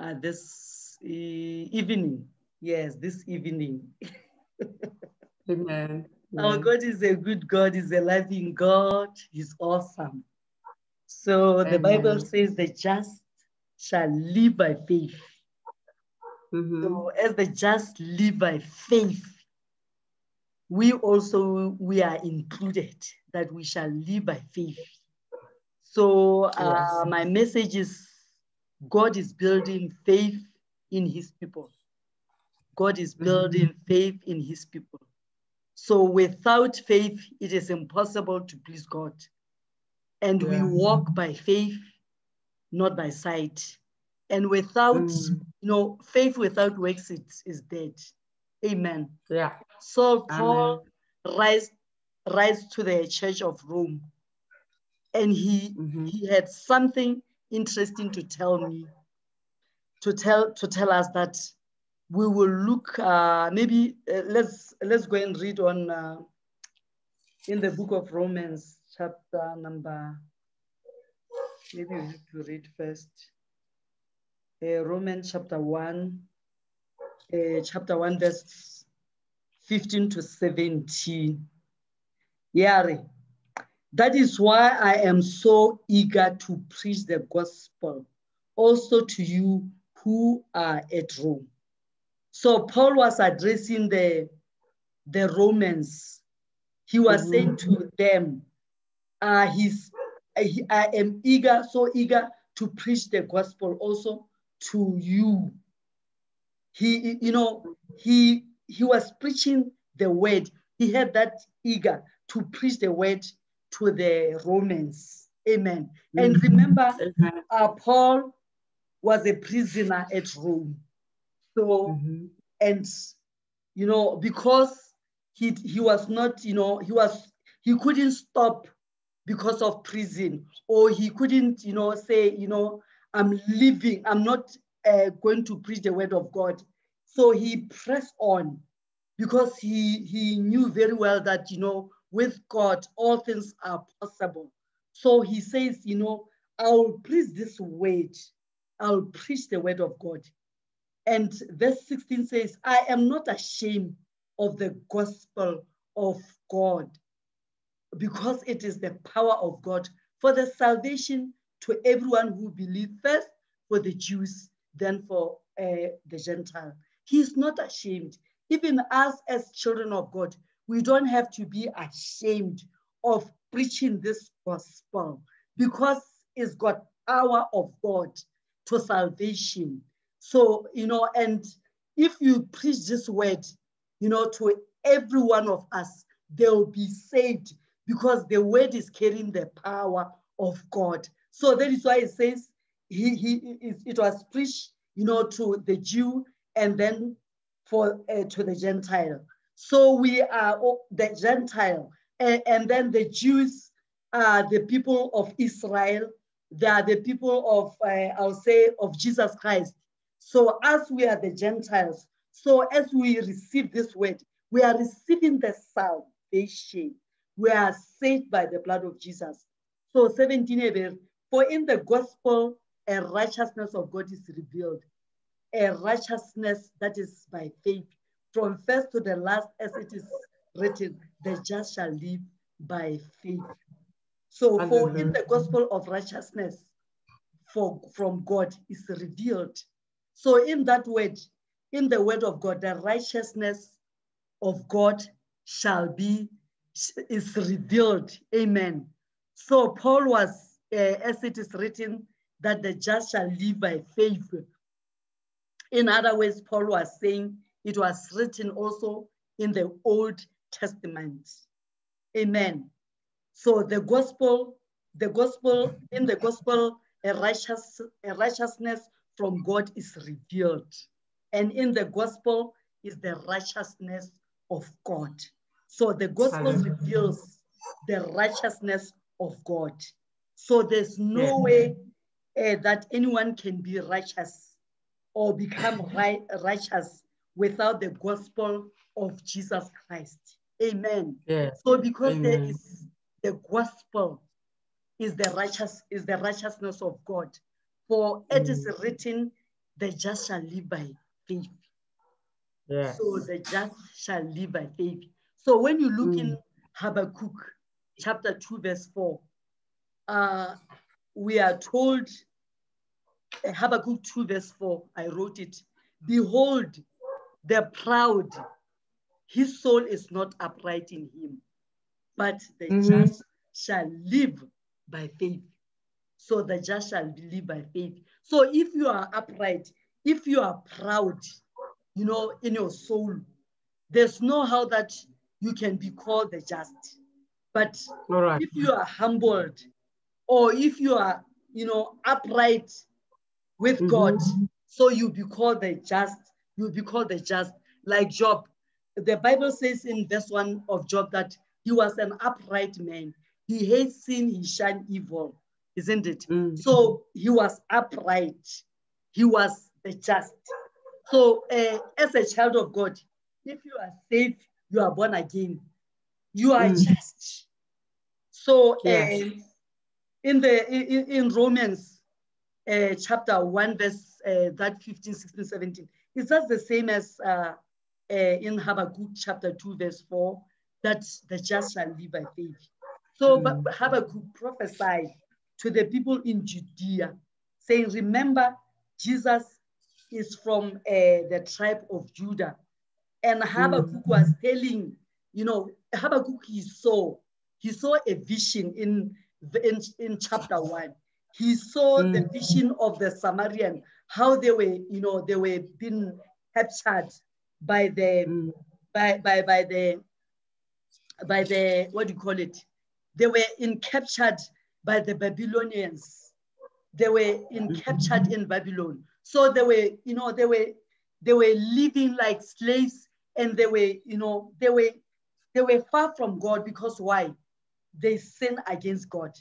uh, this e- evening. Yes, this evening. Amen. Our God is a good God, He's a loving God, He's awesome. So the Bible says the just shall live by faith. Mhm. So as the just live by faith, we also we are included that we shall live by faith. So uh, Yes. my message is God is building faith in his people. God is Mhm. building faith in his people. So without faith, it is impossible to please God. And we walk by faith, not by sight. And without, Mm. you know, faith without works is, is dead. Amen. Yeah. So Paul rise, rise to the church of Rome. And he Mhm. he had something interesting to tell me, to tell to tell us that we will look. Uh, maybe uh, let's let's go and read on uh, in the book of Romans, chapter number. Maybe we have to read first. Uh, Romans chapter one, uh, chapter one, verse fifteen to seventeen. Yeah. That is why I am so eager to preach the gospel also to you who are at Rome. So Paul was addressing the, the Romans. He was Mhm. saying to them, uh, he's, I, I am eager, so eager to preach the gospel also to you. He, you know, he he was preaching the word. He had that eager to preach the word to the Romans. Amen. And Mhm. remember, Amen. uh, Paul was a prisoner at Rome. So, Mhm. and you know, because he he was not, you know, he was he couldn't stop because of prison, or he couldn't, you know, say, you know, I'm leaving, I'm not uh, going to preach the word of God. So he pressed on because he he knew very well that you know with God all things are possible. So he says, you know, I'll preach this word, I'll preach the word of God. And verse 16 says, I am not ashamed of the gospel of God because it is the power of God for the salvation to everyone who believes first for the Jews, then for uh, the Gentile. He is not ashamed. Even us as children of God, we don't have to be ashamed of preaching this gospel because it's got power of God to salvation. So, you know, and if you preach this word, you know, to every one of us, they'll be saved because the word is carrying the power of God. So that is why it says he, he it, was preached, you know, to the Jew and then for uh, to the Gentile. So we are the Gentile, and, and then the Jews are the people of Israel. They are the people of, uh, I'll say, of Jesus Christ. So as we are the Gentiles, so as we receive this word, we are receiving the salvation. We are saved by the blood of Jesus. So 17, Abel, for in the gospel, a righteousness of God is revealed, a righteousness that is by faith. From first to the last, as it is written, the just shall live by faith. So for in the gospel of righteousness for, from God is revealed. So in that word, in the word of God, the righteousness of God shall be, is revealed. Amen. So Paul was, uh, as it is written, that the just shall live by faith. In other words, Paul was saying it was written also in the Old Testament. Amen. So the gospel, the gospel, in the gospel, a, righteous, a righteousness from God is revealed. And in the gospel is the righteousness of God. So the gospel Hallelujah. reveals the righteousness of God. So there's no way uh, that anyone can be righteous or become right, righteous without the gospel of Jesus Christ. Amen. Yes. So because there Amen. is the gospel is the righteous is the righteousness of God. For it is written, the just shall live by faith. Yes. So the just shall live by faith. So when you look in Habakkuk chapter 2, verse 4, uh, we are told, uh, Habakkuk 2, verse 4, I wrote it, Behold, the proud, his soul is not upright in him, but the Mhm. just shall live by faith. So the just shall live by faith. So if you are upright, if you are proud, you know, in your soul, there's no how that you can be called the just. But right. if you are humbled, or if you are, you know, upright with Mhm. God, so you be called the just, you'll be called the just, like Job. The Bible says in verse 1 of Job that he was an upright man. He hates sin, he shunned evil, isn't it? Mm. So he was upright. He was the just. So uh, as a child of God, if you are saved, you are born again, you are Mm. just. So Yes. uh, in the in, in Romans uh, chapter 1, verse uh, that 15, 16, 17, is that the same as uh, uh, in Habakkuk chapter 2, verse 4, that the just shall live by faith. So Mm. Habakkuk prophesied to the people in Judea, saying, Remember, Jesus is from uh, the tribe of Judah. And Habakkuk was telling, you know, Habakkuk he saw, he saw a vision in, in, in chapter one. He saw the Mm. vision of the Samaritan, how they were, you know, they were being captured by the Mm. by by by the by the what do you call it? They were in captured by the Babylonians. They were in captured in Babylon. So they were, you know, they were they were living like slaves, and they were, you know, they were they were far from God because why? They sinned against God.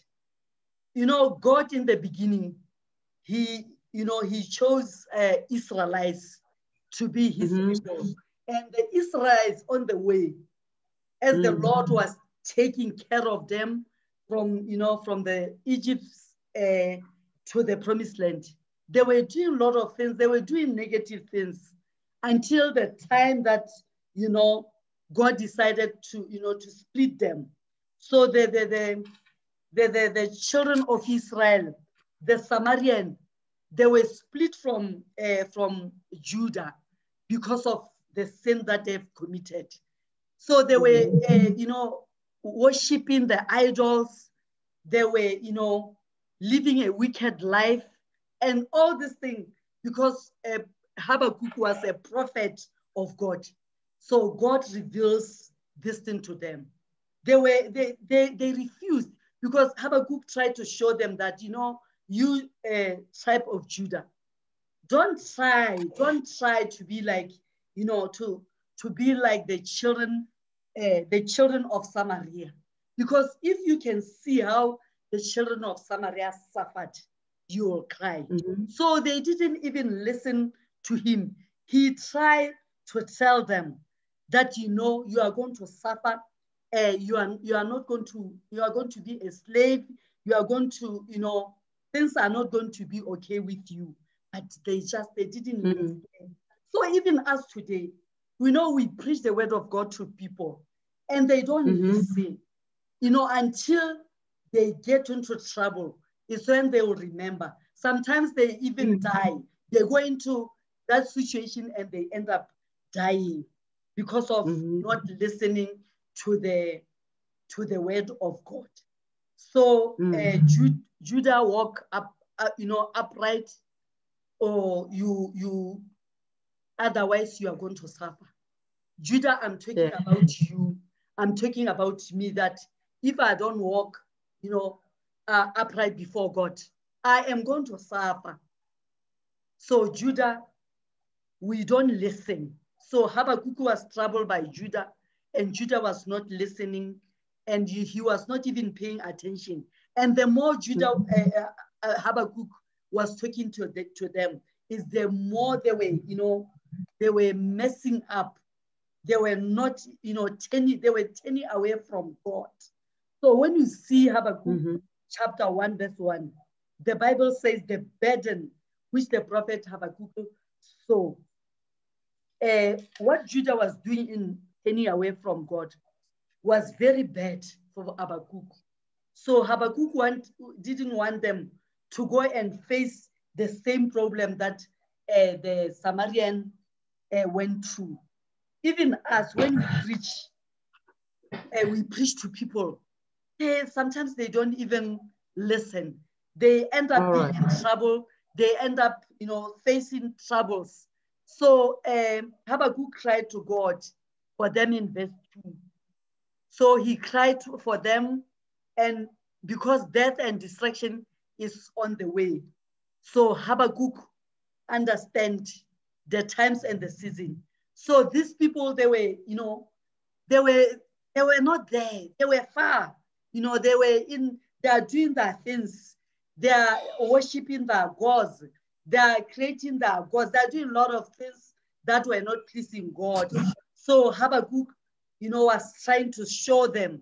You know, God in the beginning, He, you know, He chose uh, Israelites to be His Mhm. people, and the Israelites on the way, as the Mm. Lord was taking care of them from, you know, from the Egypt uh, to the promised land. They were doing a lot of things. They were doing negative things until the time that, you know, God decided to, you know, to split them. So the, the, the, the, the, the children of Israel, the Samaritan, they were split from, uh, from Judah because of the sin that they've committed. So they were, uh, you know, worshiping the idols. They were, you know, living a wicked life and all these things because uh, Habakkuk was a prophet of God. So God reveals this thing to them. They were, they, they, they refused because Habakkuk tried to show them that, you know, you uh, tribe of Judah, don't try, don't try to be like, you know, to, to be like the children, uh, the children of Samaria. Because if you can see how the children of Samaria suffered, you will cry. Mhm. So they didn't even listen to him. He tried to tell them that you know you are going to suffer. Uh, you are you are not going to you are going to be a slave. You are going to you know things are not going to be okay with you. But they just they didn't Mhm. listen. So even us today, we know we preach the word of God to people, and they don't Mhm. listen. You know until they get into trouble is when they will remember. Sometimes they even Mm. die. They go into that situation and they end up dying because of Mhm. not listening to the to the word of God. So Mm. uh, Ju- Judah walk up, uh, you know, upright, or you you otherwise you are going to suffer. Judah, I'm talking Yeah. about you. I'm talking about me that if I don't walk, you know, uh, upright before God, I am going to suffer. So Judah, we don't listen. So Habakkuk was troubled by Judah, and Judah was not listening, and he, he was not even paying attention. And the more Judah, uh, uh, Habakkuk was talking to, the, to them, is the more they were, you know, they were messing up. They were not, you know, turning, they were turning away from God. So when you see Habakkuk Mhm. chapter 1, verse 1, the Bible says the burden which the prophet Habakkuk saw. Uh, what Judah was doing in turning away from God was very bad for Habakkuk. So Habakkuk want, didn't want them to go and face the same problem that uh, the Samaritan uh, went through. Even as when we preach, uh, we preach to people, they, sometimes they don't even listen. They end up being in trouble. They end up, you know, facing troubles. So um, Habakkuk cried to God for them in verse 2. So he cried for them, and because death and destruction is on the way. So Habakkuk understand the times and the season. So these people, they were, you know, they were they were not there. They were far. You know, they were in, they are doing their things. They are worshiping their gods. They are creating their gods. They are doing a lot of things that were not pleasing God. So Habakkuk, you know, was trying to show them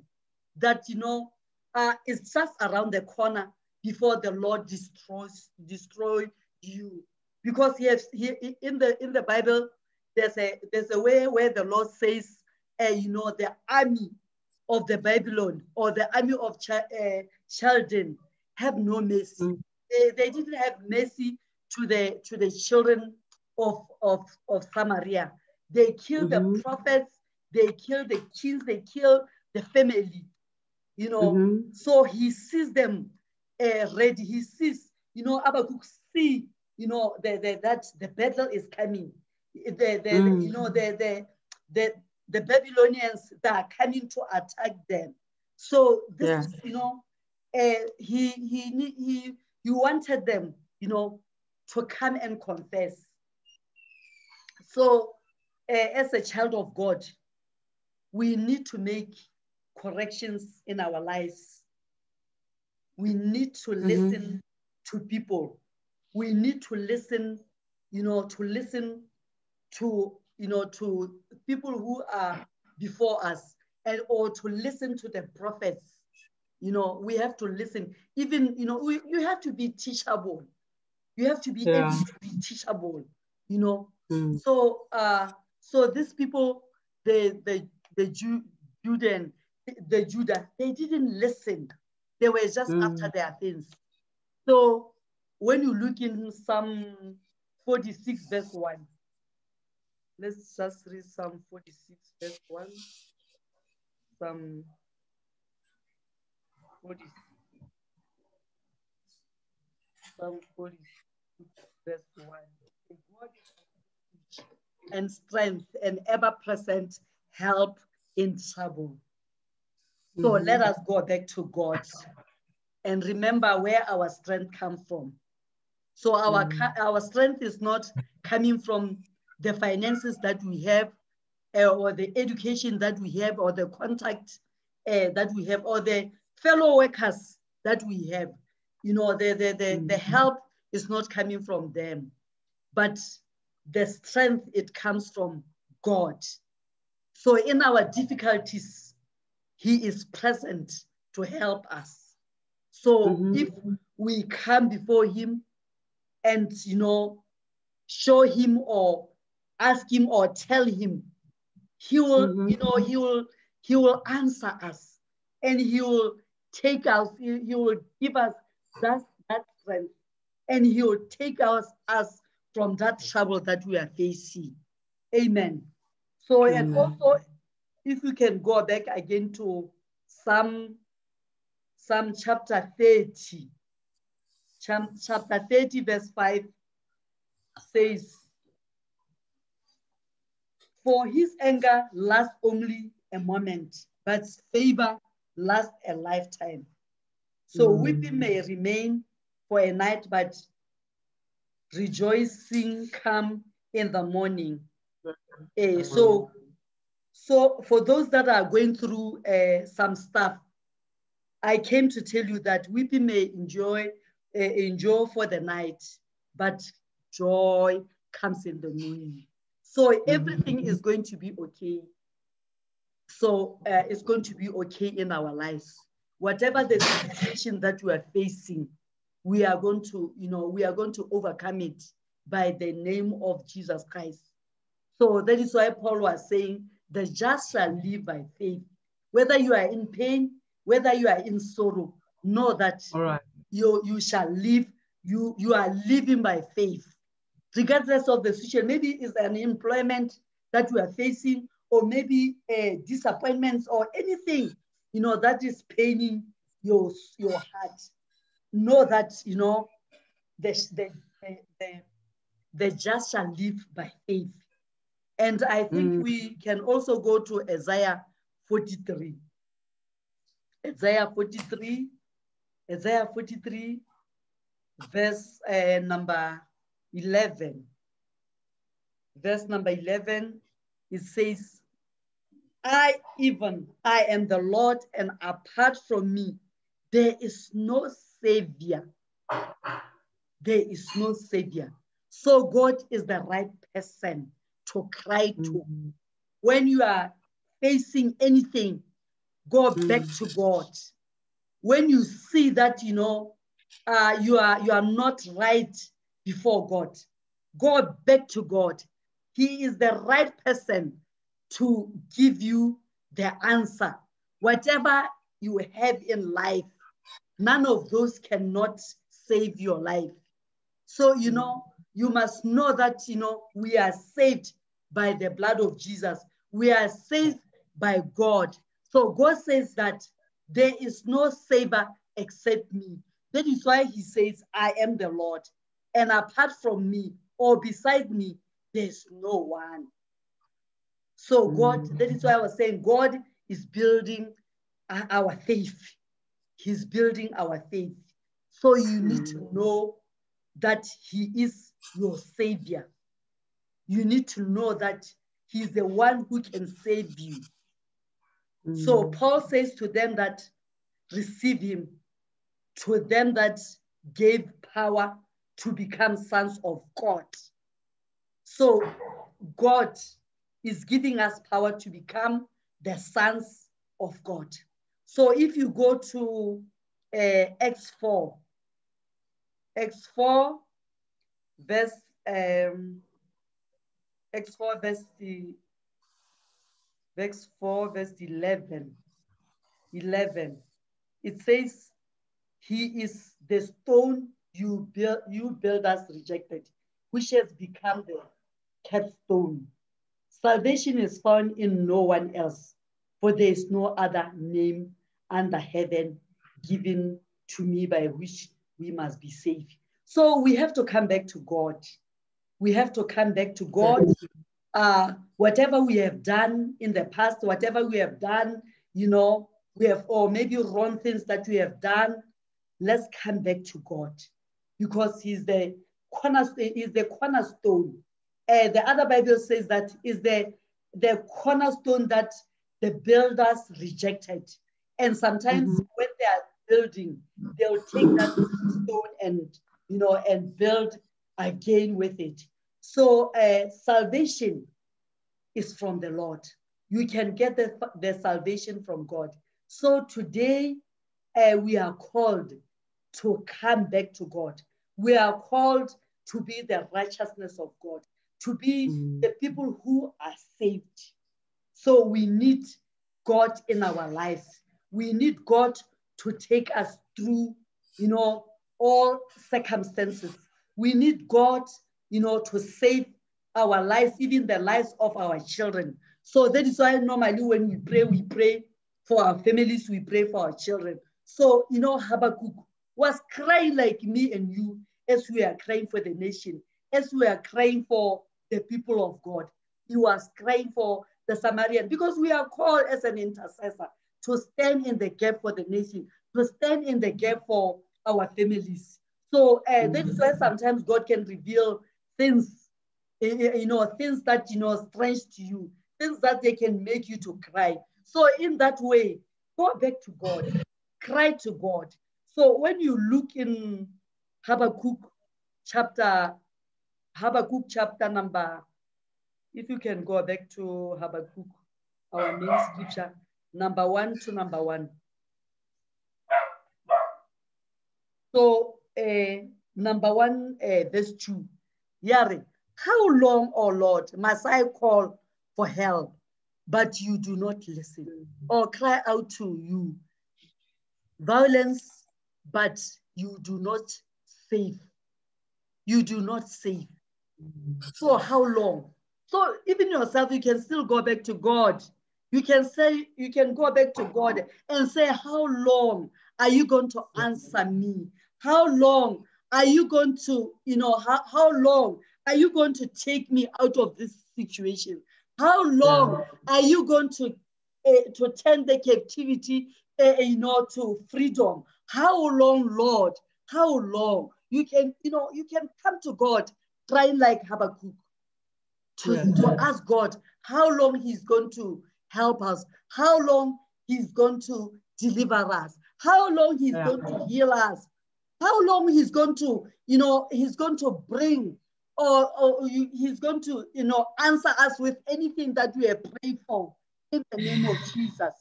that, you know, uh, it's just around the corner before the Lord destroys destroy you. Because he has, he, in the in the Bible, there's a there's a way where the Lord says, uh, you know, the army of the Babylon or the army of Ch- uh, Chaldon have no mercy. Mm. They, they didn't have mercy to the to the children of of, of Samaria. They killed mm-hmm. the prophets, they killed the kings, they killed the family. You know, mm-hmm. so he sees them uh, ready. He sees, you know, Habakkuk see, you know, the, the, that the battle is coming. The, the, mm. you know, the, the, the, the Babylonians that are coming to attack them. So this, you know, uh, he, he, he, he wanted them, you know, to come and confess. So as a child of God, we need to make corrections in our lives. We need to mm-hmm. listen to people. We need to listen, you know, to listen to you know, to people who are before us and or to listen to the prophets. You know, we have to listen. Even, you know, we, you have to be teachable. You have to be yeah. able to be teachable, you know. Mm. So uh so these people, the the the Jew the Judah, they didn't listen. They were just mm. after their things. So when you look in Psalm 46, verse 1, Let's just read Psalm 46, verse 1. Psalm 46. Psalm 46, verse 1. And strength and ever present help in trouble. So mm-hmm. let us go back to God and remember where our strength comes from. So our, mm-hmm. our strength is not coming from the finances that we have, uh, or the education that we have, or the contact uh, that we have, or the fellow workers that we have. You know, the, the, the, mm-hmm. the help is not coming from them, but the strength, it comes from God. So in our difficulties, he is present to help us. So mm-hmm. if we come before him and, you know, show him or ask him or tell him, he will, mm-hmm. you know, he will, he will answer us and he will take us, he, he will give us that, that strength and he will take us, us from that trouble that we are facing. Amen. So, Amen. and also, if we can go back again to Psalm, Psalm chapter 30, chapter 30, verse 5 says, for his anger lasts only a moment, but favor lasts a lifetime. So mm. weeping may remain for a night, but rejoicing come in the morning. Uh, so, so for those that are going through uh, some stuff, I came to tell you that weeping may enjoy uh, endure for the night, but joy comes in the morning. So everything is going to be okay. So uh, it's going to be okay in our lives. Whatever the situation that we are facing, we are going to, you know, we are going to overcome it by the name of Jesus Christ. So that is why Paul was saying, the just shall live by faith. Whether you are in pain, whether you are in sorrow, know that right. you, you shall live, you, you are living by faith. Regardless of the situation, maybe it's an employment that you are facing, or maybe a disappointments or anything, you know, that is paining your, your heart. Know that, you know, the, the, the, the, the just shall live by faith. And I think Mm. we can also go to Isaiah 43. Isaiah 43, Isaiah 43, verse uh, number 11. Verse number 11, it says, I even, I am the Lord, and apart from me, there is no savior. There is no savior. So God is the right person to cry to. Mm. When you are facing anything, go back Mm. to God. When you see that you know uh, you are you are not right before God, go back to God. He is the right person to give you the answer. Whatever you have in life, none of those cannot save your life. So, you know, you must know that, you know, we are saved by the blood of Jesus. We are saved by God. So God says that there is no savior except me. That is why he says, I am the Lord. And apart from me or beside me, there's no one. So God, that is why I was saying God is building our faith. He's building our faith. So you need to know that he is your savior. You need to know that he's the one who can save you. So Mm. Paul says to them that receive him, to them that gave power to become sons of God. So God is giving us power to become the sons of God. So if you go to uh, Acts 4, X4 verse um, Acts 4 verse the verse 4 verse 11 11 it says he is the stone you build you builders rejected which has become the capstone. Salvation is found in no one else for there is no other name under heaven given to me by which we must be saved. So we have to come back to god. We have to come back to god. Uh, whatever we have done in the past, whatever we have done, you know, we have, or maybe wrong things that we have done, let's come back to God. Because He's the cornerstone, is the cornerstone. Uh, the other Bible says that is the, the cornerstone that the builders rejected. And sometimes Mhm. when they are building, they'll take that stone and you know and build again with it. So uh, salvation is from the Lord. You can get the, the salvation from God. So today uh, we are called to come back to God. We are called to be the righteousness of God, to be Mm. the people who are saved. So we need God in our lives. We need God to take us through, you know, all circumstances. We need God, you know, to save our lives, even the lives of our children. So that is why normally when we pray, we pray for our families, we pray for our children. So, you know, Habakkuk was crying like me and you as we are crying for the nation, as we are crying for the people of God. He was crying for the Samaritan because we are called as an intercessor to stand in the gap for the nation, to stand in the gap for our families. So uh, that is why sometimes God can reveal things, eh, eh, you know, things that you know strange to you, things that they can make you to cry. So in that way, go back to God, cry to God. So when you look in Habakkuk chapter, Habakkuk chapter number, if you can go back to Habakkuk, our main scripture, number one to number one. So uh, number one, uh, verse two. Yari, how long, O Lord, must I call for help, but you do not listen, or cry out to you? Violence, but you do not save. You do not save. So how long? So even yourself, you can still go back to God. You can say, you can go back to God and say, how long are you going to answer me? How long are you going to, you know, how, how long are you going to take me out of this situation? How long are you going to uh, to turn the captivity, uh, you know, to freedom? How long, Lord? How long? You can, you know, you can come to God crying like Habakkuk to, yeah. to ask God how long He's going to help us, how long He's going to deliver us, how long He's yeah. going to heal us, how long He's going to, you know, He's going to bring or, or He's going to, you know, answer us with anything that we have prayed for in the name of Jesus.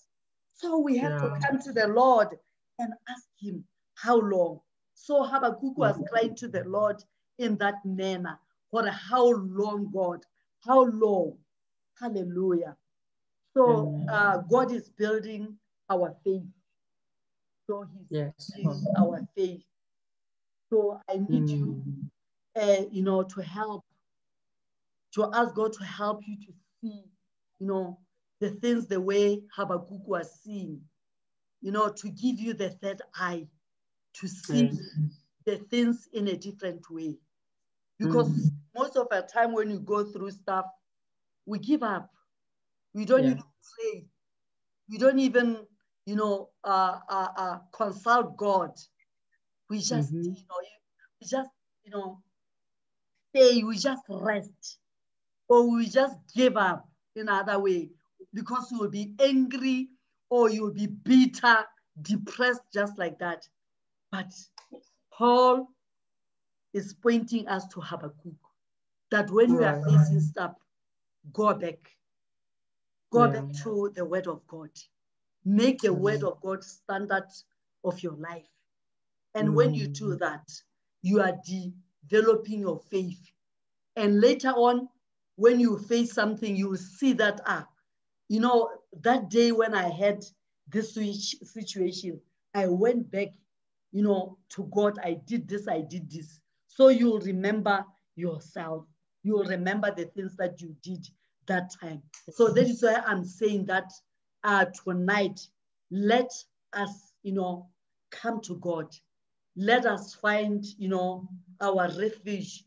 So we have yeah. to come to the Lord and ask Him how long. So Habakkuk was crying to the Lord in that manner. For how long, God? How long? Hallelujah. So uh, God is building our faith. So He's yes. building our faith. So I need mm. you, uh, you know, to help, to ask God to help you to see, you know, the things the way Habakkuk was seeing, you know, to give you the third eye, to see yes. the things in a different way. Because mm. most of the time when you go through stuff, we give up. We don't yeah. even pray. We don't even, you know, uh, uh, uh, consult God. We just, mm-hmm. you know, we just, you know, stay, we just rest. Or we just give up in other way because you will be angry or you'll be bitter, depressed, just like that. But Paul is pointing us to Habakkuk that when you are facing stuff, go back. Go yeah. back to the word of God. Make the word of God standard of your life. And mm. when you do mm. that, you are developing your faith. And later on, when you face something, you will see that, ah, you know, that day when I had this situation, I went back, you know, to God. I did this, I did this. So you'll remember yourself. You'll remember the things that you did that time. So that is why I'm saying that uh, tonight, let us, you know, come to God. Let us find, you know, our refuge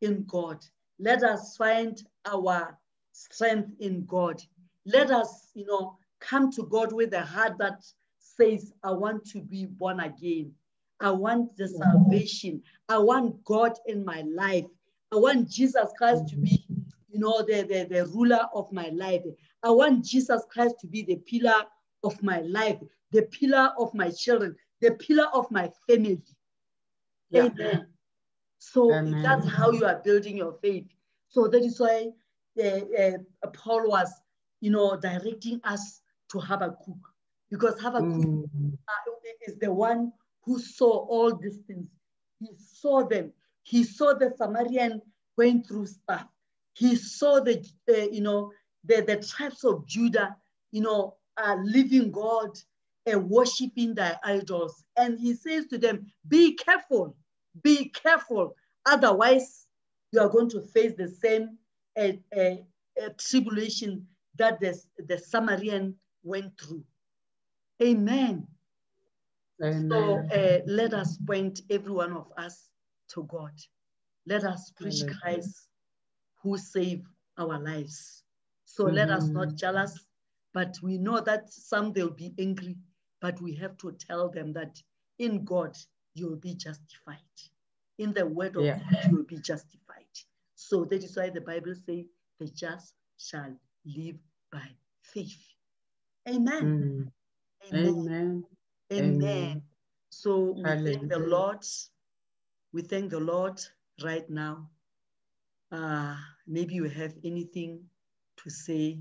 in God. Let us find our strength in God. Let us, you know, come to God with a heart that says, I want to be born again. I want the salvation. I want God in my life. I want Jesus Christ to be, you know, the, the, the ruler of my life. I want Jesus Christ to be the pillar of my life, the pillar of my children, the pillar of my family. Yeah. Amen. So Amen. that's how you are building your faith. So that is why uh, uh, Paul was, you know, directing us to Habakkuk because Habakkuk mm. is the one who saw all these things. He saw them. He saw the Samaritan going through stuff. He saw the, uh, you know, the, the tribes of Judah, you know, uh, living God and worshiping their idols. And he says to them, be careful, be careful. Otherwise, you are going to face the same uh, uh, uh tribulation that the, the Samaritan went through. Amen. Amen. So uh, let us point every one of us to God. Let us preach Amen. Christ who save our lives. So mm-hmm. let us not mm-hmm. jealous, but we know that some they'll be angry, but we have to tell them that in God you'll be justified. In the word of yeah. God you'll be justified. So that is why the Bible says the just shall live by faith. Amen. Mm. Amen. Amen. Amen. Amen. So we Hallelujah. thank the Lord. We thank the Lord right now. Uh, maybe you have anything to say,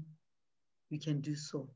you can do so.